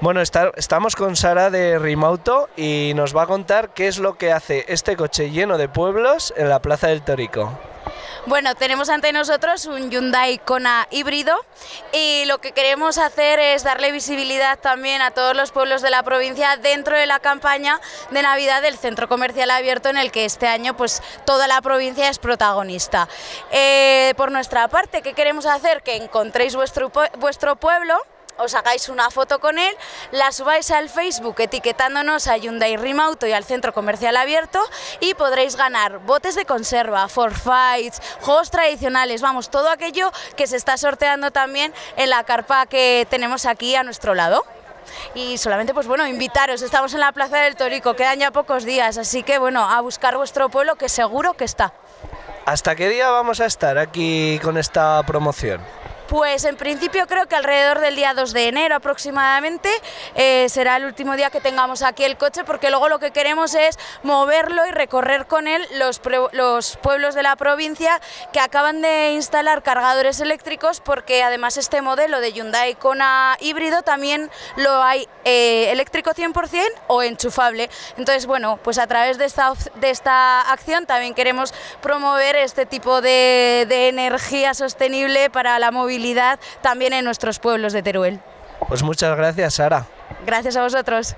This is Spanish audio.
Bueno, estamos con Sara de Rimauto y nos va a contar qué es lo que hace este coche lleno de pueblos en la Plaza del Torico. Bueno, tenemos ante nosotros un Hyundai Kona híbrido y lo que queremos hacer es darle visibilidad también a todos los pueblos de la provincia dentro de la campaña de Navidad del Centro Comercial Abierto en el que este año pues toda la provincia es protagonista. Eh, por nuestra parte, ¿qué queremos hacer? Que encontréis vuestro, vuestro pueblo os hagáis una foto con él, la subáis al Facebook etiquetándonos a Hyundai Rimauto y al Centro Comercial Abierto y podréis ganar botes de conserva, forfights, juegos tradicionales, vamos, todo aquello que se está sorteando también en la carpa que tenemos aquí a nuestro lado. Y solamente, pues bueno, invitaros, estamos en la Plaza del Torico, quedan ya pocos días, así que bueno, a buscar vuestro pueblo que seguro que está. ¿Hasta qué día vamos a estar aquí con esta promoción? Pues en principio creo que alrededor del día 2 de enero aproximadamente eh, será el último día que tengamos aquí el coche porque luego lo que queremos es moverlo y recorrer con él los, los pueblos de la provincia que acaban de instalar cargadores eléctricos porque además este modelo de Hyundai Kona híbrido también lo hay eh, eléctrico 100% o enchufable. Entonces bueno, pues a través de esta, de esta acción también queremos promover este tipo de, de energía sostenible para la movilidad también en nuestros pueblos de Teruel. Pues muchas gracias, Sara. Gracias a vosotros.